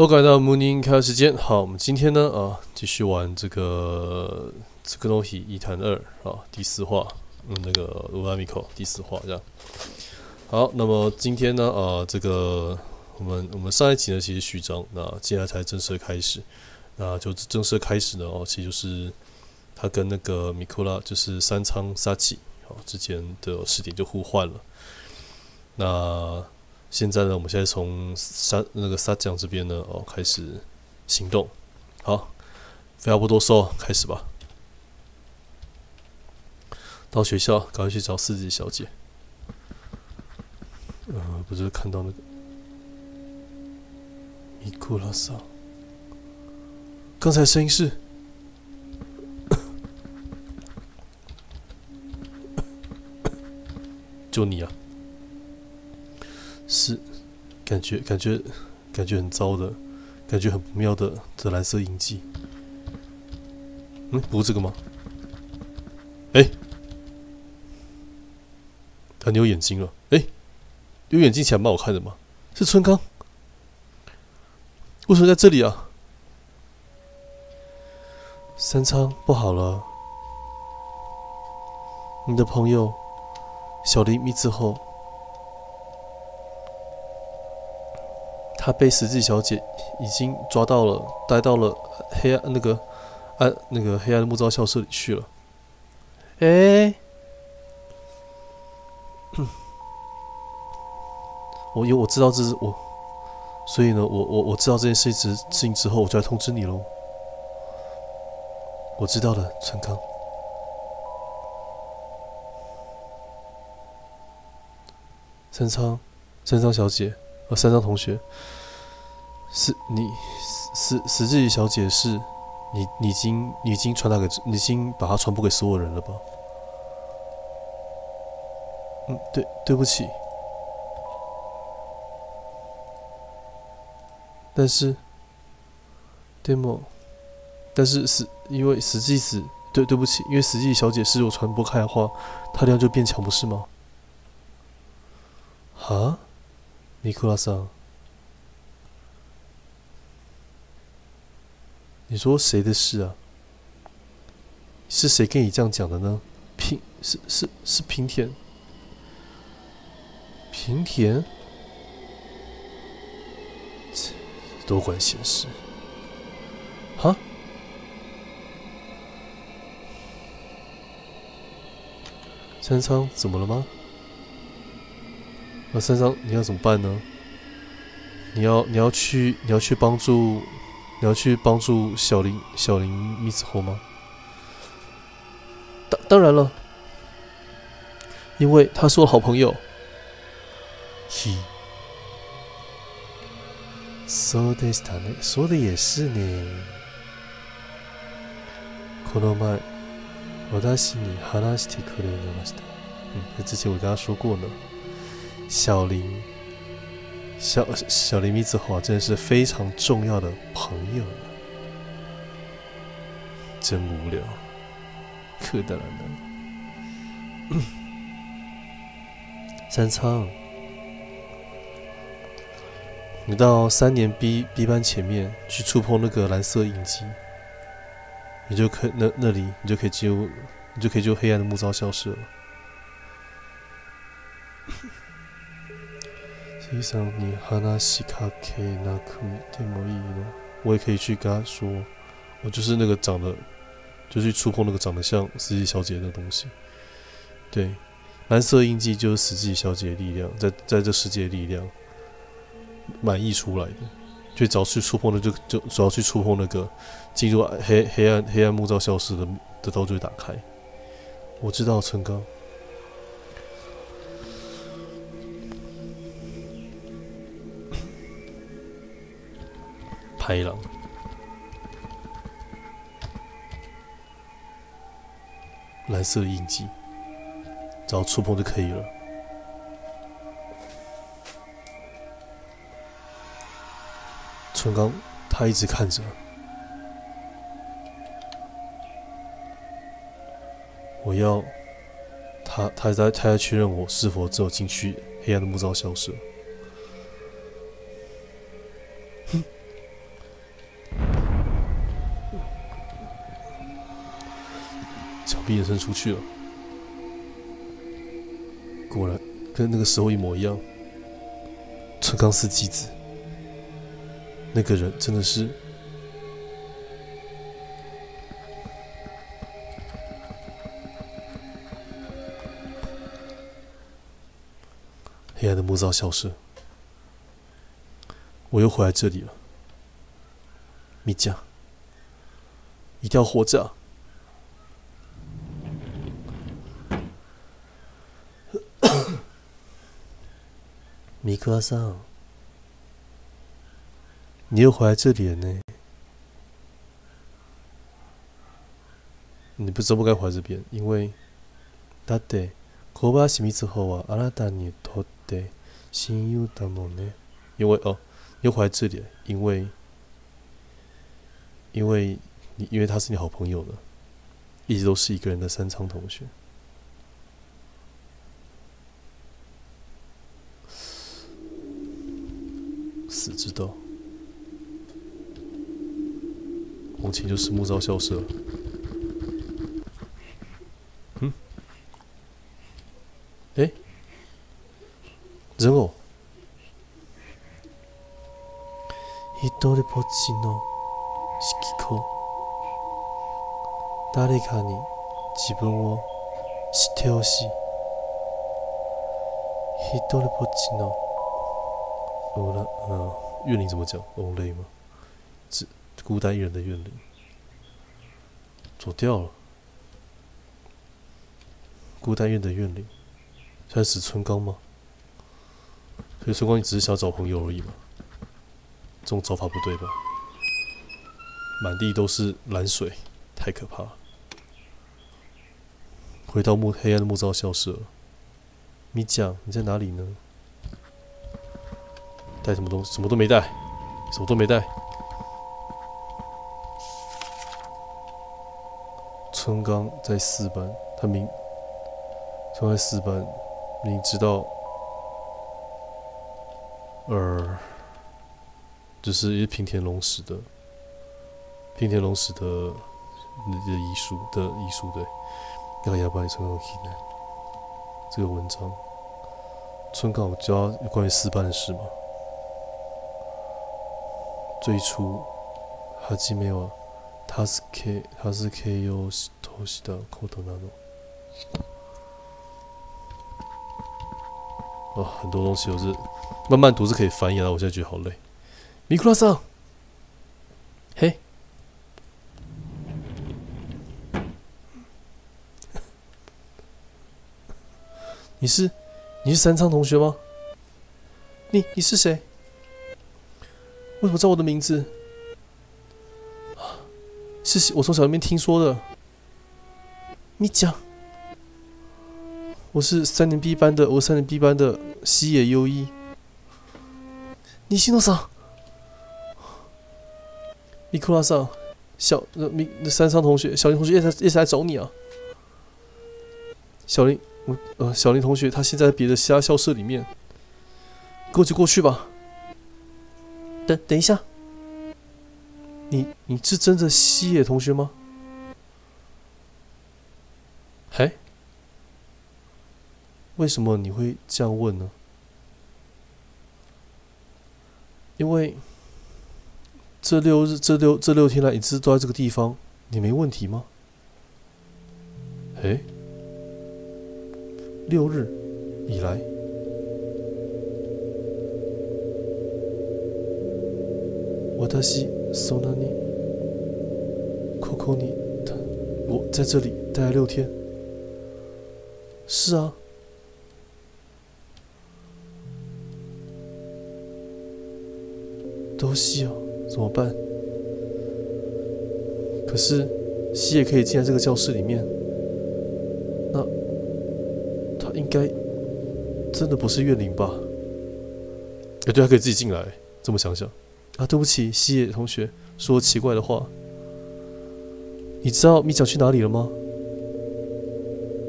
OK，来到 Morning 开时间。好，我们今天呢啊，继续玩这个这个东西一谈二啊，第四话，嗯，那个乌拉米口第四话这样。好，那么今天呢啊，这个我们我们上一集呢其实序章，那接下来才正式开始。那就正式开始呢哦，其实就是他跟那个米库拉，就是三仓沙起啊之间的视点就互换了。那现在呢，我们现在从沙那个沙将这边呢，哦，开始行动。好，废话不多说，开始吧。到学校，赶快去找四季小姐。呃，不是看到那个米库拉萨，刚才声音是，就你啊。是，感觉感觉感觉很糟的，感觉很不妙的的蓝色印记。嗯，不是这个吗？哎，他你有眼睛了？哎，有眼睛起来蛮好看的嘛。是春刚，为什么在这里啊？三仓不好了，你的朋友小林密之后。他被实际小姐已经抓到了，带到了黑暗那个暗那个黑暗的木造校舍里去了。哎，我因为我知道这是我，所以呢，我我我知道这件事之事情之后，我就来通知你喽。我知道了，陈康，三仓，三仓小姐。呃，三仓同学，是你，实实际小姐是，你你已经你已经传达给，你已经把它传播给所有人了吧？嗯，对，对不起。但是，demo，但是实因为实际是，对，对不起，因为实际小姐是我传播开的话，她量就变强，不是吗？啊？尼古拉桑，你说谁的事啊？是谁跟你这样讲的呢？平是是是平田，平田，多管闲事。哈？三仓怎么了吗？那三仓你要怎么办呢？你要你要去你要去帮助你要去帮助小林小林密子后吗？当当然了，因为他是我好朋友。嘿，说的是他呢，说的也是呢。この前、私に話してくれました。嗯，之前我跟他说过呢。小林， 小小林米子华真的是非常重要的朋友真无聊，可得了呢。三仓，你到三年 B B 班前面去触碰那个蓝色印记，你就可那那里你就可以进入，你就可以进入黑暗的木造消失了。实上，你哈纳西卡 K 那可挺有意义的。我也可以去跟他说，我就是那个长得，就去触碰那个长得像实际小姐的东西。对，蓝色印记就是实际小姐的力量，在在这世界力量，满溢出来的。就只要去触碰的，就就主要去触碰那个进入黑黑暗黑暗木造消失的的道就会打开。我知道，陈刚。黑狼，蓝色印记，只要触碰就可以了。春刚，他一直看着，我要他，他在，他在确认我是否只有进去黑暗的木造消失了。墙壁延伸出去了。果然跟那个时候一模一样。村冈四纪子，那个人真的是黑暗的木造消失。我又回来这里了，米酱，一定要活着！米克拉桑，你又回来这里了呢？你不知道不该回来这边，因为だって小林光子はあなたにとって親友だもんね。因为哦。又回来这里，因为，因为你，因为他是你好朋友了，一直都是一个人的三仓同学， 死知道，红琴就是木造校舍，嗯，哎，人偶？一人ぼっちの色子誰かに自分を知ってほしい。一人ぼっちの呃，嗯，怨灵怎么讲？龙雷吗？只孤单一人的怨灵，走掉了。孤单院的怨灵，算是春刚吗？所以春刚，你只是想找朋友而已嘛？这种走法不对吧？满地都是蓝水，太可怕了。回到木黑暗的木造校舍，米酱，你在哪里呢？带什么东西？什么都没带，什么都没带。春刚在四班，他明，春在四班，明知道，呃。就是一平田龙史的平田龙史的的遗书的遗书对，要要不要村冈呢？这个文章，村冈教关于四班的事吗？最初，はじめは助け助けようとしたことなの。哦，很多东西都是慢慢读是可以翻译的，我现在觉得好累。米库拉桑，嘿，你是你是三仓同学吗？你你是谁？ 为什么知道我的名字？是我从小那边听说的。你讲，我是三年 B 班的，我三年 B 班的西野优一。你姓多少？米库拉桑，小那米那山上同学，小林同学也在也在来找你啊。小林，我呃，小林同学他现在别的其他校舍里面，过去过去吧。等等一下，你你是真的西野同学吗？嘿，为什么你会这样问呢？因为。这六日，这六这六天来，一直都在这个地方，你没问题吗？哎，六日以来，我的西索纳尼，扣扣你，我在这里待了六天。是啊，都西哦。怎么办？可是西也可以进来这个教室里面，那他应该真的不是怨灵吧？哎，对，他可以自己进来。这么想想啊，对不起，西野同学说奇怪的话。你知道米讲去哪里了吗？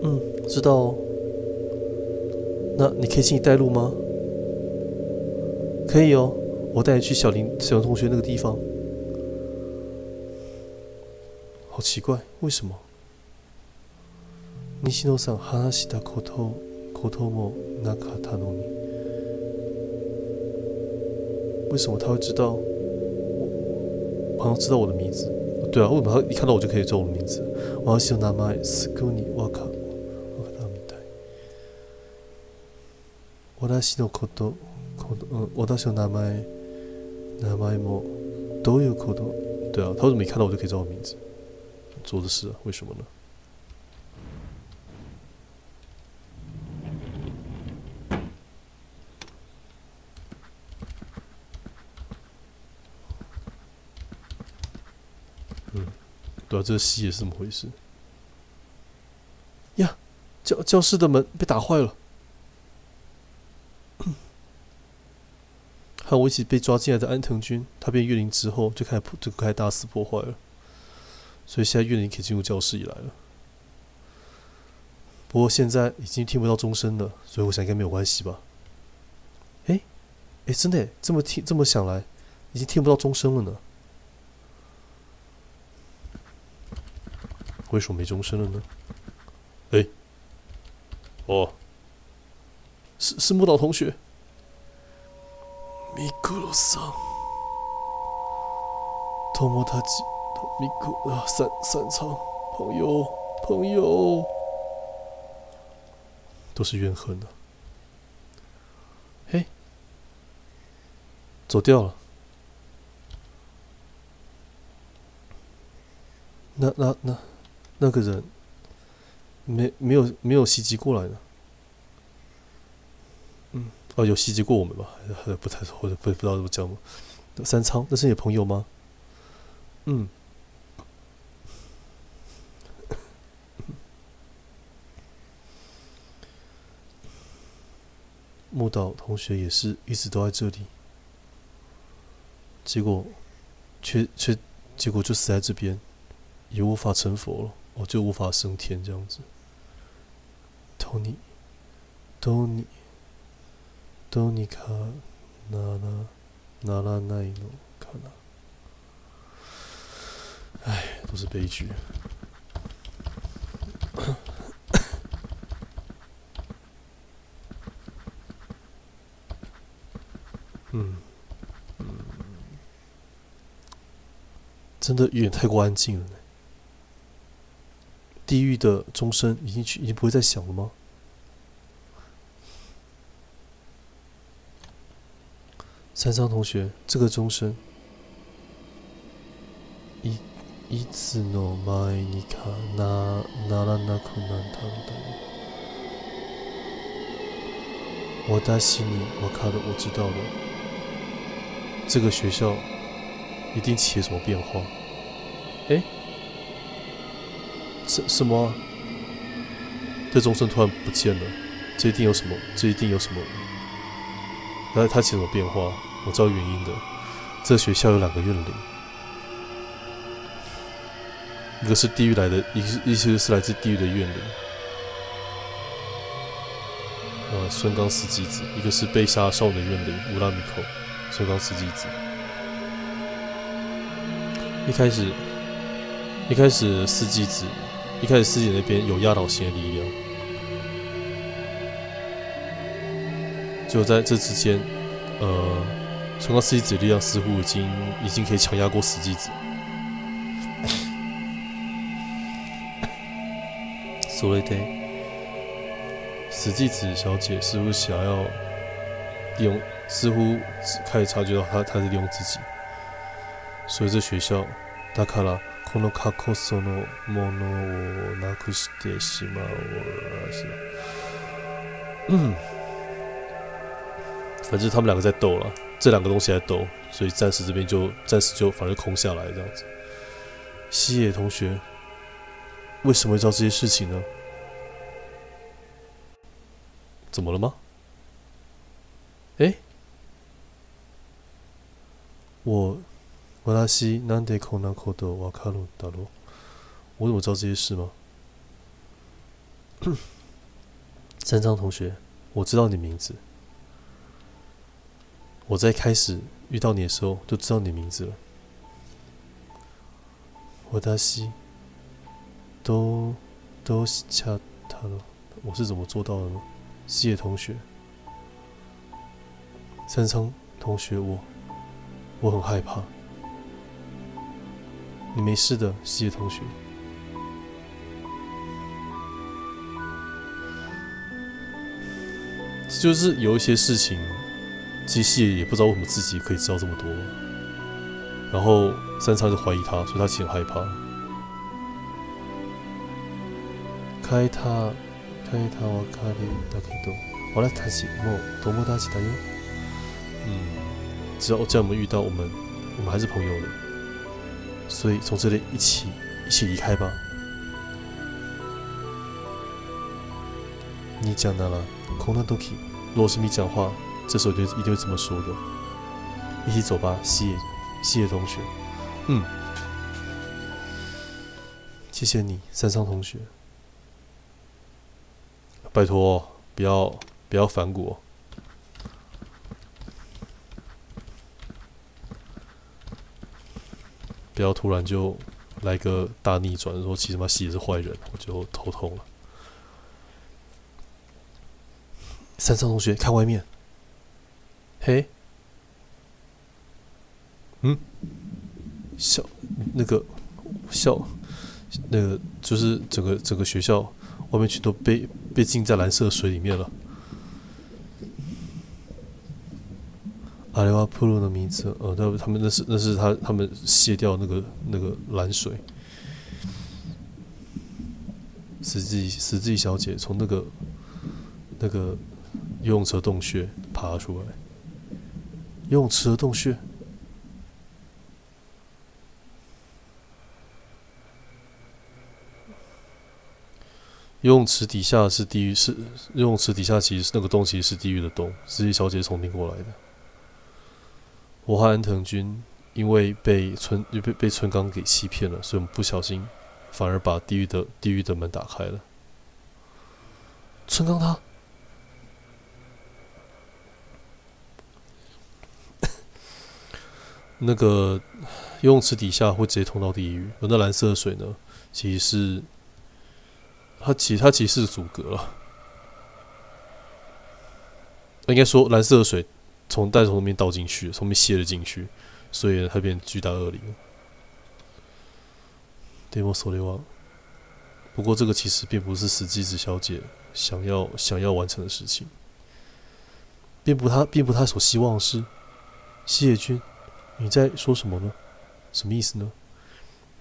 嗯，知道哦。那你可以请你带路吗？可以哦。我带你去小林小林同学那个地方，好奇怪，为什么？ 西野さん話したことこともなかったのに。 为什么他会知道？好像知道我的名字。对啊，为什么他一看到我就可以叫我的名字？私の名前すぐにわかわかったみたい。私のこと、この嗯私の名前名前もどういうこと？对啊，他为什么一看到我就可以叫我名字？做的事啊，为什么呢？ 对啊，这个戏也是怎么回事？呀，教教室的门被打坏了，和我一起被抓进来的安藤君，他变月灵之后就开始破就开始大肆破坏了，所以现在月灵可以进入教室里来了。不过现在已经听不到钟声了，所以我想应该没有关系吧。诶，诶，真的，这么听这么想来，已经听不到钟声了呢。为什么没钟声了呢？诶，哦，是是木岛同学。ミクロさん、友達、ミク啊三三仓朋友朋友，都是怨恨的。嘿，走掉了。那那那 那个人没没有没有袭击过来的。嗯，哦，有袭击过我们吧？不太或者不不知道怎么讲吗？三仓，那是你的朋友吗？嗯。木岛同学也是一直都在这里，结果却却结果就死在这边，也无法成佛了，哦，就无法升天这样子。Tony，Tony。どうにかならならないのかな。唉，都是悲剧。嗯嗯，真的有点太过安静了呢。 地狱的钟声已经去，已经不会再响了吗？三仓同学，这个钟声，いいつの前にかなならなくなったんだよ。私にわかる，我知道了。这个学校一定起了什么变化。哎， 什什么？这钟声突然不见了，这一定有什么？这一定有什么？那它起什么变化？我知道原因的。这学校有两个怨灵，一个是地狱来的，一一些是来自地狱的怨灵。呃，孙刚司机子，一个是被杀少年怨灵乌拉米口，孙刚司机子。一开始，一开始司机子，一开始司机那边有压倒性的力量，就在这之间，呃，孙刚司机子的力量似乎已经已经可以强压过司机子。所谓的死纪子小姐似乎想要利用，似乎开始察觉到她她是利用自己，所以这学校，だから この過去そのものをなくしてしまう是吧？嗯，反正他们两个在斗了，这两个东西在斗，所以暂时这边就暂时就反而空下来这样子。西野同学，为什么会知道这些事情呢？怎么了吗？诶，我 私なんでこんなことわかるんだろう？我怎么知道这些事吗？三仓同学，我知道你名字。我在开始遇到你的时候就知道你名字了。私どうどうしちゃっ 他呢？我是怎么做到的呢？西野同学，三仓同学，我我很害怕。 你没事的，西野同学。就是有一些事情，机械也不知道为什么自己可以知道这么多。然后三仓就怀疑他，所以他其实很害怕。开他，开他，我卡里だけど、我来他是もう友達だよ。嗯，只要这样我们遇到我们，我们还是朋友的。 所以从这里一起一起离开吧。你讲的了，空的都可以，如果是你讲话，这时候就一定会这么说的。一起走吧，西野，西野同学。嗯，谢谢你，山上同学。拜托，不要不要反骨，不要突然就来个大逆转，说其实嘛西也是坏人，我就头痛了。山上同学，看外面。嘿，嗯，校那个校那个就是整个整个学校外面全都被被浸在蓝色水里面了。阿里瓦普鲁的名字，呃，他他们那是那是他他们卸掉那个那个蓝水。实际实际小姐从那个那个。游泳池洞穴爬出来，游泳池的洞穴，游泳池底下是地狱，是游泳池底下其实是那个洞其实是地狱的洞，实际小姐从听过来的。我和安藤君因为被村被被村刚给欺骗了，所以我们不小心反而把地狱的地狱的门打开了。村刚他。那个游泳池底下会直接通到地狱，而那蓝色的水呢，其实是它其它其实是阻隔了。应该说蓝色的水从带从那边倒进去，从那边泄了进去，所以它变巨大恶灵。对莫索利旺。不过这个其实并不是死机子小姐想要想要完成的事情，并不她并不她所希望是西野君。你在说什么呢？什么意思呢？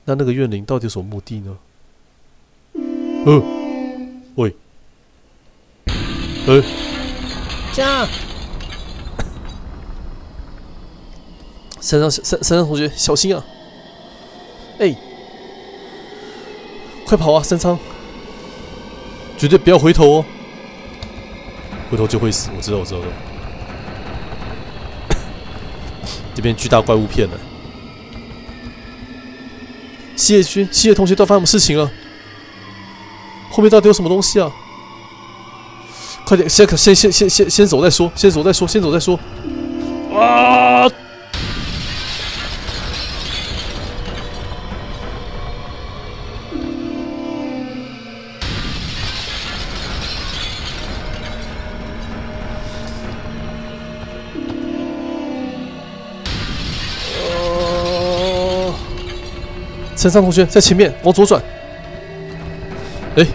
那那个怨灵到底有什么目的呢？嗯，喂，哎，样，山上山山上同学小心啊！哎，快跑啊，三仓！绝对不要回头哦，回头就会死。我知道，我知道。这边巨大怪物片了，西野君、西野同学都发生什么事情了？后面到底有什么东西啊？快点，先先先先先先走再说，先走再说，先走再说。啊！陈山同学在前面，往左转。哎，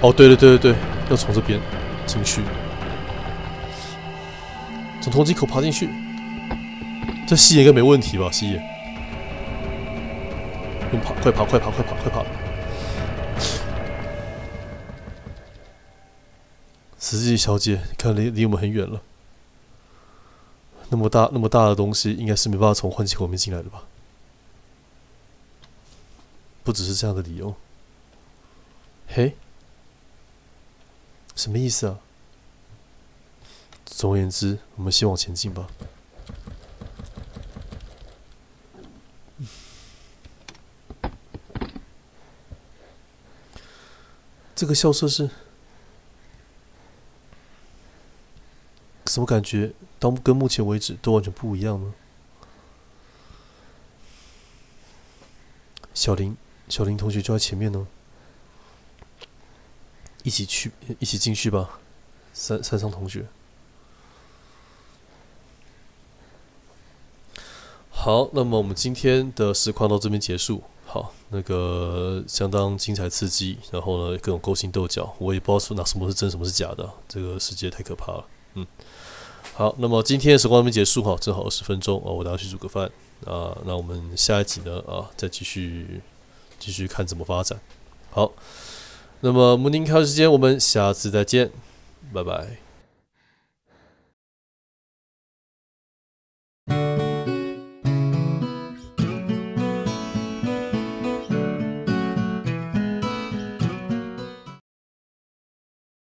哦，对对对对对，要从这边进去，从通缉口爬进去。这西野应该没问题吧？西野，用跑，快跑，快跑，快跑，快跑！实际小姐，你看离离我们很远了。那么大那么大的东西，应该是没办法从换气口里面进来的吧？不只是这样的理由，嘿，什么意思啊？总而言之，我们先往前进吧。这个校舍是什么感觉？到跟目前为止都完全不一样呢？小林。小林同学就在前面呢。一起去，一起进去吧，山山上同学。好，那么我们今天的实况到这边结束。好，那个相当精彩刺激，然后呢，各种勾心斗角，我也不知道说哪什么是真，什么是假的，这个世界太可怕了。嗯，好，那么今天的时光这边结束哈，正好二十分钟哦，我等下去煮个饭啊。那我们下一集呢啊，再继续继续看怎么发展。好，那么木宁开时间，我们下次再见，拜拜。